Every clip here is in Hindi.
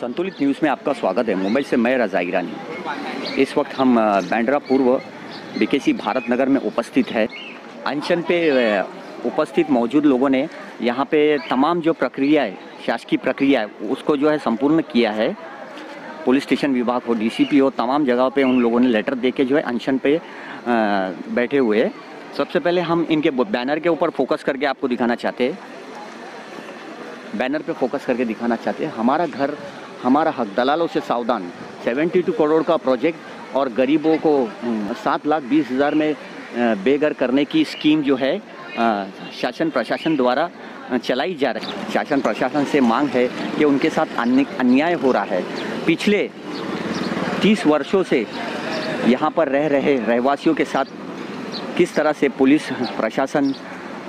संतुलित न्यूज़ में आपका स्वागत है। मुंबई से मैं रजा ईरानी। इस वक्त हम बैंड्रा पूर्व बीकेसी भारत नगर में उपस्थित है। अनशन पे उपस्थित मौजूद लोगों ने यहाँ पे तमाम जो प्रक्रिया है, शासकीय प्रक्रिया है, उसको जो है संपूर्ण किया है। पुलिस स्टेशन विभाग हो, डीसीपी हो, तमाम जगह पे उन लोगों ने लेटर दे के जो है अनशन पे बैठे हुए हैं। सबसे पहले हम इनके बैनर के ऊपर फोकस करके आपको दिखाना चाहते हैं। बैनर पे फोकस करके दिखाना चाहते हैं। हमारा घर हमारा हक दलालों से सावधान। 72 करोड़ का प्रोजेक्ट और गरीबों को हम्म, सात लाख बीस हज़ार में बेघर करने की स्कीम जो है शासन प्रशासन द्वारा चलाई जा रही है। शासन प्रशासन से मांग है कि उनके साथ अन्याय हो रहा है। पिछले तीस वर्षों से यहाँ पर रह रहे रहवासियों के साथ किस तरह से पुलिस प्रशासन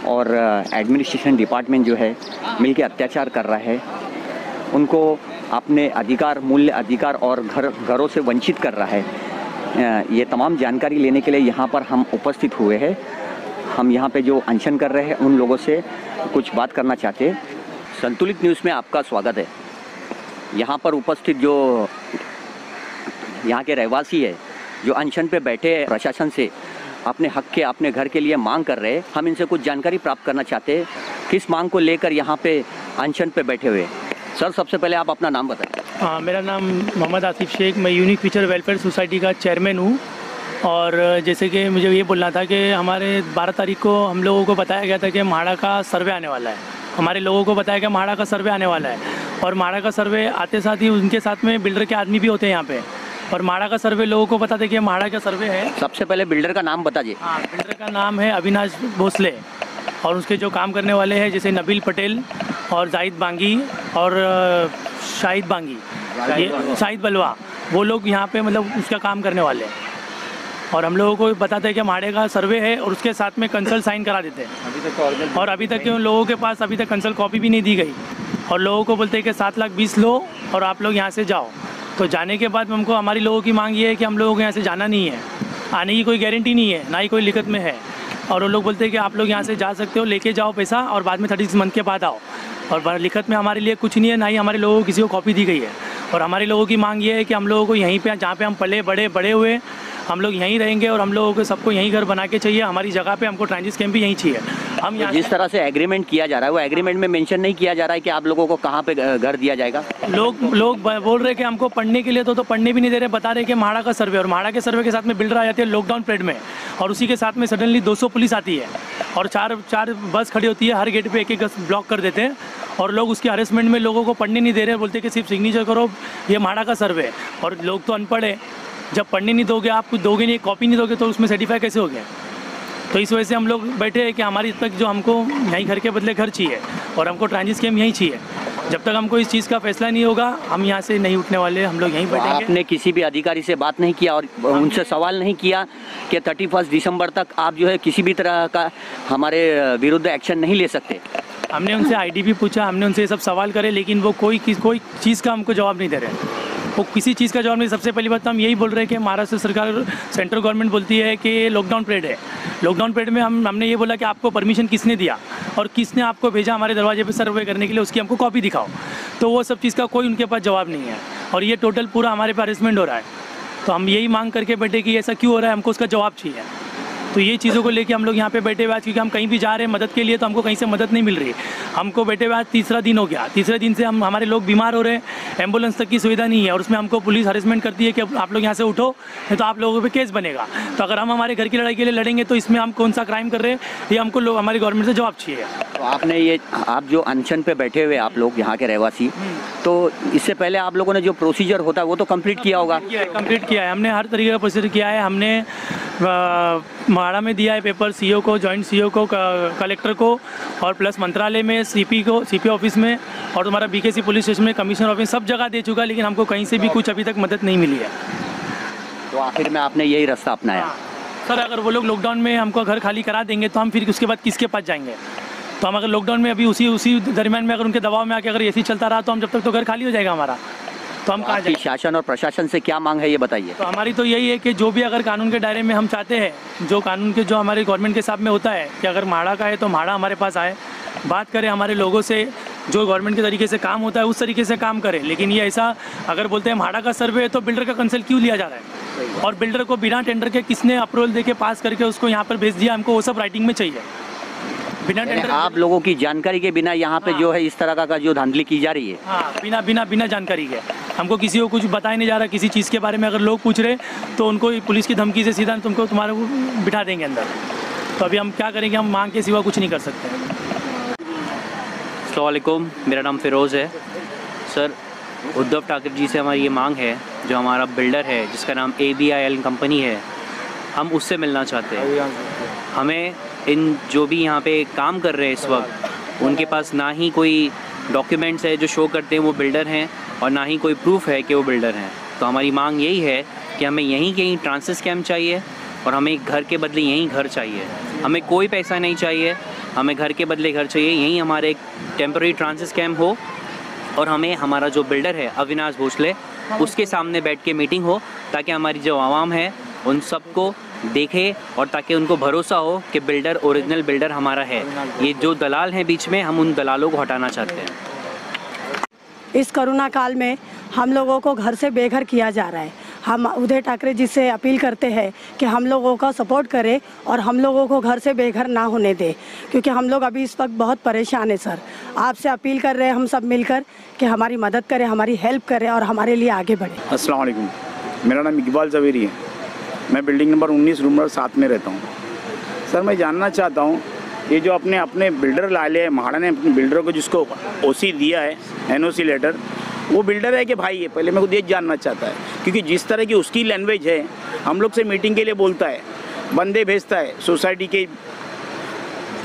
और एडमिनिस्ट्रेशन डिपार्टमेंट जो है मिलके अत्याचार कर रहा है उनको अपने अधिकार, मूल्य अधिकार और घर, घरों से वंचित कर रहा है। ये तमाम जानकारी लेने के लिए यहाँ पर हम उपस्थित हुए हैं। हम यहाँ पे जो अनशन कर रहे हैं, उन लोगों से कुछ बात करना चाहते हैं। संतुलित न्यूज़ में आपका स्वागत है। यहाँ पर उपस्थित जो, यहाँ के रहवासी है, जो अनशन पे बैठे हैं प्रशासन से, अपने हक के, अपने घर के लिए मांग कर रहे हैं। हम इनसे कुछ जानकारी प्राप्त करना चाहते हैं। किस मांग को लेकर यहाँ पे अनशन पे बैठे हुए। सर सबसे पहले आप अपना नाम बताएँ हाँ मेरा नाम मोहम्मद आसिफ शेख मैं यूनिक फीचर वेलफेयर सोसाइटी का चेयरमैन हूँ। और जैसे कि मुझे ये बोलना था कि हमारे 12 तारीख को हम लोगों को बताया गया था कि म्हाड़ा का सर्वे आने वाला है। हमारे लोगों को बताया गया म्हाड़ा का सर्वे आने वाला है। और म्हाड़ा का सर्वे आते साथ ही उनके साथ में बिल्डर के आदमी भी होते हैं यहाँ पे। और म्हाड़ा का सर्वे लोगों को पता था कि म्हाड़ा का सर्वे है। सबसे पहले बिल्डर का नाम बताइए। हाँ बिल्डर का नाम है अविनाश भोसले। और उसके जो काम करने वाले हैं जैसे नबील पटेल और जाहिद बांगी और शाहिद बांगी। ये शाहिद बलवा वो लोग यहाँ पे मतलब उसका काम करने वाले हैं। और हम लोगों को बताते हैं कि हमारे का सर्वे है और उसके साथ में कंसल साइन करा देते हैं। अभी तक और अभी तक के उन लोगों के पास अभी तक कंसल कॉपी भी नहीं दी गई। और लोगों को बोलते हैं कि सात लाख बीस लो और आप लोग यहाँ से जाओ। तो जाने के बाद हमको हमारी लोगों की मांग ये है कि हम लोगों को यहाँ से जाना नहीं है। आने की कोई गारंटी नहीं है ना ही कोई लिखत में है। और वो लोग बोलते हैं कि आप लोग यहाँ से जा सकते हो लेके जाओ पैसा और बाद में थर्टी सिक्स मंथ के बाद आओ। और लिखत में हमारे लिए कुछ नहीं है ना ही हमारे लोगों को किसी को कॉपी दी गई है। और हमारे लोगों की मांग ये है कि हम लोगों को यहीं पे जहाँ पे हम पले बड़े बड़े हुए हम लोग यहीं रहेंगे और हम लोगों को सबको यहीं घर बना के चाहिए। हमारी जगह पे हमको ट्रांजिस कैंप भी यहीं चाहिए। हम यहाँ जिस तरह से एग्रीमेंट किया जा रहा है वो एग्रीमेंट में मेंशन नहीं किया जा रहा है कि आप लोगों को कहाँ पे घर दिया जाएगा? लोग लोग बोल रहे कि हमको पढ़ने के लिए तो तो पढ़ने भी नहीं दे रहे बता रहे कि म्हाड़ा का सर्वे और म्हाड़ा के सर्वे के साथ में बिल्डर आ जाते हैं लॉकडाउन पीरियड में। और उसी के साथ में सडनली 200 पुलिस आती है। और चार चार बस खड़ी होती है, हर गेट पे एक एक ब्लॉक कर देते हैं। और लोग उसके हरेसमेंट में लोगों को पढ़ने नहीं दे रहे, बोलते कि सिर्फ़ सिग्नेचर करो, ये माड़ा का सर्वे और लोग तो अनपढ़ है। जब पढ़ने नहीं दोगे, आप कुछ दोगे नहीं कॉपी नहीं दोगे तो उसमें सर्टिफाई कैसे हो गया? तो इस वजह से हम लोग बैठे हैं कि हमारी तक जो हमको यहीं घर के बदले घर चाहिए और हमको ट्रांजिट स्कीम यहीं चाहिए। जब तक हमको इस चीज़ का फैसला नहीं होगा हम यहाँ से नहीं उठने वाले हम लोग यहीं तो बैठेंगे आपने किसी भी अधिकारी से बात नहीं किया और उनसे सवाल नहीं किया कि थर्टी फ़र्स्ट दिसंबर तक आप जो है किसी भी तरह का हमारे विरुद्ध एक्शन नहीं ले सकते? हमने उनसे आईडी भी पूछा हमने उनसे ये सब सवाल करे लेकिन वो कोई कोई चीज़ का हमको जवाब नहीं दे रहे। वो किसी चीज़ का जवाब नहीं, सबसे पहली बात तो हम यही बोल रहे हैं कि महाराष्ट्र सरकार सेंट्रल गवर्नमेंट बोलती है कि लॉकडाउन पीरियड है। लॉकडाउन पीरियड में हम, हमने ये बोला कि आपको परमिशन किसने दिया और किसने आपको भेजा हमारे दरवाजे पर सर्वे करने के लिए, उसकी हमको कॉपी दिखाओ। तो वो सब चीज़ का कोई उनके पास जवाब नहीं है और ये टोटल पूरा हमारे पे हरेसमेंट हो रहा है। तो हम यही मांग करके बैठे कि ऐसा क्यों हो रहा है, हमको उसका जवाब चाहिए। तो ये चीज़ों को लेके हम लोग यहाँ पे बैठे हुए आज क्योंकि हम कहीं भी जा रहे हैं मदद के लिए तो हमको कहीं से मदद नहीं मिल रही। हमको बैठे हुए आज तीसरा दिन हो गया। तीसरे दिन से हम हमारे लोग बीमार हो रहे हैं। एंबुलेंस तक की सुविधा नहीं है और उसमें हमको पुलिस हरेसमेंट करती है कि आप लोग यहाँ से उठो नहीं तो आप लोगों पे केस बनेगा। तो अगर हम हमारे घर की लड़ाई के लिए लड़ेंगे तो इसमें हम कौन सा क्राइम कर रहे हैं ये हमको लोग हमारी गवर्नमेंट से जवाब चाहिए। तो आपने ये आप जो अनशन पे बैठे हुए आप लोग यहाँ के रहवासी तो इससे पहले आप लोगों ने जो प्रोसीजर होता है वो तो कंप्लीट किया होगा। कंप्लीट किया है हमने हर तरीके का प्रोसीजर किया है। हमने म्हाड़ा में दिया है पेपर सीओ को जॉइंट सीओ को कलेक्टर को और प्लस मंत्रालय में सीपी को सीपी ऑफ़िस में और तुम्हारा बीकेसी पुलिस स्टेशन में कमिश्नर ऑफ़िस सब जगह दे चुका है लेकिन हमको कहीं से भी कुछ अभी तक मदद नहीं मिली है। तो आखिर में आपने यही रास्ता अपनाया? सर अगर वो लोग लॉकडाउन में हमको घर खाली करा देंगे तो हम फिर उसके बाद किसके पास जाएँगे? तो हम अगर लॉकडाउन में अभी उसी उसी दरमियान में अगर उनके दबाव में आके अगर ही चलता रहा तो हम जब तक तो घर खाली हो जाएगा हमारा। तो हम कहाँ जाएँगे? शासन और प्रशासन से क्या मांग है ये बताइए। तो हमारी तो यही है कि जो भी अगर कानून के दायरे में हम चाहते हैं जो कानून के जो हमारे गवर्नमेंट के साथ में होता है कि अगर म्हाड़ा का है तो म्हाड़ा हमारे पास आए बात करें हमारे लोगों से जो गवर्नमेंट के तरीके से काम होता है उस तरीके से काम करें। लेकिन ये ऐसा अगर बोलते हैं म्हाडा का सर्वे है तो बिल्डर का कंसल्ट क्यों लिया जा रहा है? और बिल्डर को बिना टेंडर के किसने अप्रूवल दे के पास करके उसको यहाँ पर भेज दिया? हमको वो सब राइटिंग में चाहिए। बिना टेंडर आप लोगों की जानकारी के बिना यहाँ पे जो है इस तरह का, का जो धांधली की जा रही है। हाँ बिना बिना बिना जानकारी के। हमको किसी को कुछ बताया नहीं जा रहा किसी चीज़ के बारे में अगर लोग पूछ रहे तो उनको पुलिस की धमकी से सीधा तुमको तुम्हारे को बिठा देंगे अंदर। तो अभी हम क्या करेंगे हम मांग के सिवा कुछ नहीं कर सकते। अल्लाम मेरा नाम फ़िरोज़ है। सर उद्धव ठाकरे जी से हमारी ये मांग है जो हमारा बिल्डर है जिसका नाम A B I L company है हम उससे मिलना चाहते हैं। हमें इन जो भी यहाँ पे काम कर रहे हैं इस वक्त, उनके पास ना ही कोई डॉक्यूमेंट्स है जो शो करते हैं, वो बिल्डर हैं और ना ही कोई प्रूफ है कि वो बिल्डर हैं। तो हमारी मांग यही है कि हमें यहीं कहीं ट्रांसिस कैम्प चाहिए और हमें घर के बदले यहीं घर चाहिए। हमें कोई पैसा नहीं चाहिए, हमें घर के बदले घर चाहिए, यहीं हमारे एक टेम्प्रेरी ट्रांसिस कैम्प हो और हमें हमारा जो बिल्डर है, अविनाश भोसले, उसके सामने बैठ के मीटिंग हो ताकि हमारी जो आवाम है, उन सबको देखे और ताकि उनको भरोसा हो कि बिल्डर ओरिजिनल बिल्डर हमारा है। ये जो दलाल हैं बीच में हम उन दलालों को हटाना चाहते हैं। इस कोरोना काल में हम लोगों को घर से बेघर किया जा रहा है। हम उदय ठाकरे जी से अपील करते हैं कि हम लोगों का सपोर्ट करें और हम लोगों को घर से बेघर ना होने दें। क्योंकि हम लोग अभी इस वक्त बहुत परेशान हैं सर। आपसे अपील कर रहे हैं हम सब मिलकर कि हमारी मदद करें हमारी हेल्प करें और हमारे लिए आगे बढ़ें। अस्सलाम वालेकुम। मेरा नाम इकबाल जवेरी है। मैं बिल्डिंग नंबर 19 रूम नंबर सात में रहता हूँ। सर, मैं जानना चाहता हूँ, ये जो अपने अपने बिल्डर ला लिया है महाड़ा ने अपने बिल्डर को जिसको ओसी दिया है, एनओसी लेटर, वो बिल्डर है कि भाई है पहले मेरे को ये जानना चाहता है, क्योंकि जिस तरह की उसकी लैंग्वेज है, हम लोग से मीटिंग के लिए बोलता है, बंदे भेजता है सोसाइटी के,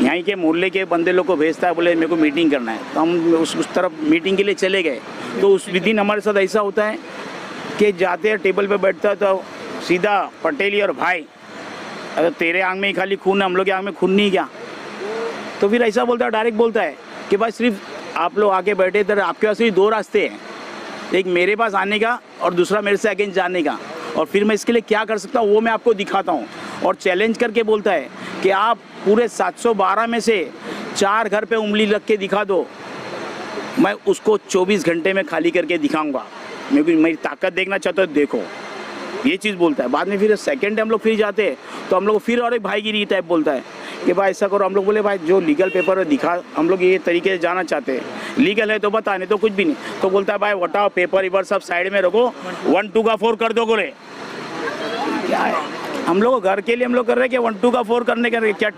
यहाँ के मोहल्ले के बंदे लोग को भेजता है, बोले मेरे को मीटिंग करना है तो हम उस उस तरफ़ मीटिंग के लिए चले गए तो उस दिन हमारे साथ ऐसा होता है कि जाते हैं टेबल पे बैठता है तो सीधा पटेली और भाई। अगर तेरे आंग में ही खाली खून है, हम लोग के आंग में खून नहीं क्या? तो फिर ऐसा बोलता है डायरेक्ट बोलता है कि भाई सिर्फ़ आप लोग आके बैठे इधर, आपके पास सिर्फ़ दो रास्ते हैं। एक मेरे पास आने का और दूसरा मेरे से अगेंस्ट जाने का। और फिर मैं इसके लिए क्या कर सकता हूँ, वो मैं आपको दिखाता हूँ। और चैलेंज करके बोलता है कि आप पूरे 712 में से चार घर पे उंगली रख के दिखा दो। मैं उसको 24 घंटे में खाली करके दिखाऊँगा। मेरे मेरी ताकत देखना चाहते हो, देखो। ये चीज़ बोलता है। बाद में फिर सेकंड हम लोग फिर जाते हैं तो हम लोग फिर और एक भाई भाईगिरी टाइप बोलता है कि भाई ऐसा करो। हम लोग बोले भाई जो लीगल पेपर है दिखा हम लोग ये तरीके से जाना चाहते हैं। लीगल है तो बता नहीं तो कुछ भी नहीं। तो बोलता है भाई वटाओ पेपर इवर सब साइड में रखो। वन टू का फोर कर दो बोले। क्या है? हम लोग घर के लिए हम लोग कर रहे हैं कि वन टू का फोर करने के क्या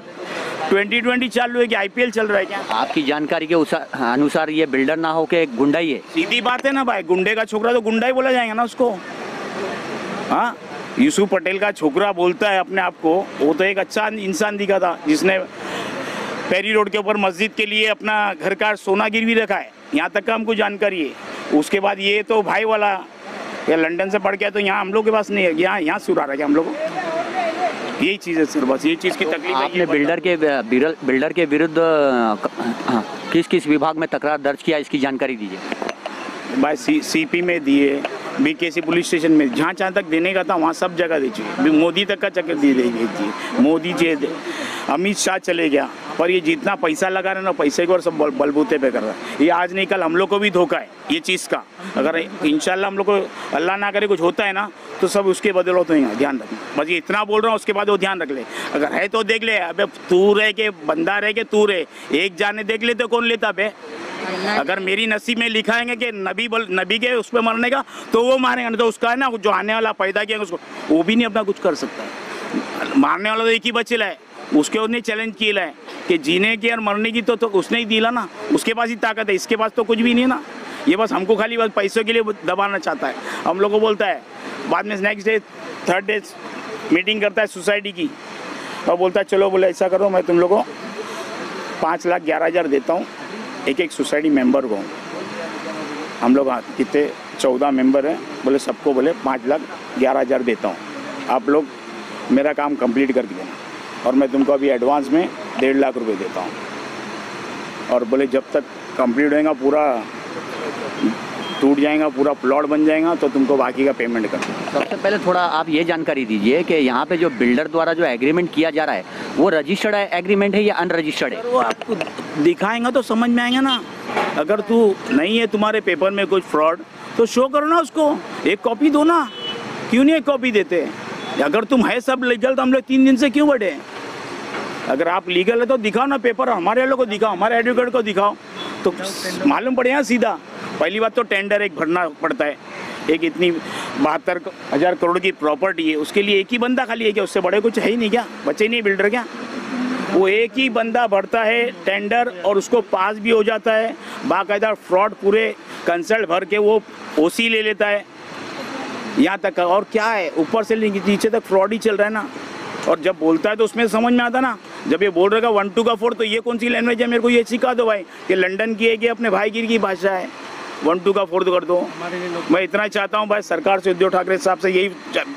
ट्वेंटी ट्वेंटी चालू है कि आईपीएल चल रहा है क्या? आपकी जानकारी के अनुसार ये बिल्डर ना हो के गुंडा ही है। सीधी बात है ना भाई गुंडे का छोकरा तो गुंडा ही बोला जाएगा ना उसको। हाँ यूसुफ पटेल का छोकरा बोलता है अपने आप को वो तो एक अच्छा इंसान दिखा था जिसने पेरी रोड के ऊपर मस्जिद के लिए अपना घर का सोना गिरवी रखा है यहाँ तक का हमको जानकारी है। उसके बाद ये तो भाई वाला या लंदन से पढ़ के तो यहाँ हम लोग के पास नहीं है यहाँ यहाँ सुरा रहा है हम लोग? यही चीज़ है सर बस ये चीज़ की तकलीफ़ आपने ये बिल्डर के बिल्डर के विरुद्ध हाँ, किस किस विभाग में तकरार दर्ज किया इसकी जानकारी दीजिए। भाई सी सीपी में दिए बीकेसी पुलिस स्टेशन में जहाँ जहाँ तक देने का था वहाँ सब जगह दीजिए भी मोदी तक का चक्कर दे दीजिए मोदी जी अमित शाह चले गया पर ये जितना पैसा लगा रहे ना पैसे को और सब बल, बलबूते पे कर रहा है। ये आज नहीं कल हम लोग को भी धोखा है ये चीज़ का। अगर इंशाल्लाह हम लोग को अल्लाह ना करे कुछ होता है ना तो सब उसके बदलो तो ही ध्यान रखना बस ये इतना बोल रहा हूँ उसके बाद वो ध्यान रख ले। अगर है तो देख ले अबे तू रह के बंदा रह के तू रहे। एक जाने देख ले तो कौन लेता बे? अगर मेरी नसीब में लिखाएँगे कि नबी बोल नबी के उस पर मरने का तो वो मारेंगे नहीं तो उसका है ना जो आने वाला पैदा किया उसको वो भी नहीं अपना कुछ कर सकता। है मारने वाला तो एक ही बचे है उसके उसने चैलेंज किया है कि जीने की और मरने की तो, तो उसने ही दिला ना उसके पास ही ताकत है इसके पास तो कुछ भी नहीं है ना। ये बस हमको खाली बस पैसों के लिए दबाना चाहता है। हम लोग को बोलता है बाद में next day third day meeting करता है सोसाइटी की और बोलता है चलो बोले ऐसा करो मैं तुम लोग को पाँच लाख ग्यारह हज़ार देता हूँ एक एक सोसाइटी मेंबर को। हम लोग कितने चौदह मेंबर हैं, बोले सबको बोले पाँच लाख ग्यारह हज़ार देता हूँ। आप लोग मेरा काम कंप्लीट कर देना और मैं तुमको अभी एडवांस में डेढ़ लाख रुपए देता हूँ। और बोले जब तक कंप्लीट होएगा पूरा टूट जाएगा पूरा प्लॉट बन जाएगा तो तुमको बाकी का पेमेंट कर सबसे पहले थोड़ा आप ये जानकारी दीजिए कि यहाँ पे जो बिल्डर द्वारा जो एग्रीमेंट किया जा रहा है वो रजिस्टर्ड एग्रीमेंट है या अनरजिस्टर्ड है? वो आपको दिखाएँगे तो समझ में आएगा ना। अगर तू नहीं है तुम्हारे पेपर में कुछ फ्रॉड तो शो करो ना उसको। एक कॉपी दो ना। क्यों नहीं एक कॉपी देते? अगर तुम है सब लीगल तो हम लोग तीन दिन से क्यों बढ़े? अगर आप लीगल है तो दिखाओ ना पेपर हमारे वालों को दिखाओ हमारे एडवोकेट को दिखाओ। तो मालूम पड़े यहाँ सीधा। पहली बात तो टेंडर एक भरना पड़ता है। एक इतनी बहत्तर हज़ार करोड़ की प्रॉपर्टी है, उसके लिए एक ही बंदा खाली है क्या? उससे बड़े कुछ है ही नहीं क्या? बचे नहीं बिल्डर क्या? वो एक ही बंदा भरता है टेंडर और उसको पास भी हो जाता है। बाकायदा फ्रॉड पूरे कंसल्ट भर के वो ओसी ले लेता है। यहाँ तक और क्या है? ऊपर से नीचे तक फ्रॉड ही चल रहा है ना। और जब बोलता है तो उसमें समझ में आता ना। जब ये बोल रहेगा वन टू का फोर तो ये कौन सी लैंग्वेज है? मेरे को ये सिखा दो भाई कि लंडन की है कि अपने भाई की भाषा है। वन टू का फोर्थ कर दो। मैं इतना चाहता हूँ भाई सरकार से उद्धव ठाकरे साहब से यही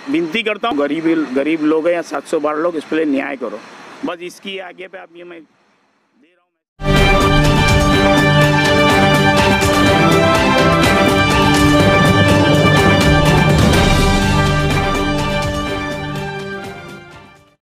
विनती करता हूँ। गरीब गरीब लोग हैं या सात सौ बारह लोग इस पर न्याय करो। बस इसकी आगे पे आप ये मैं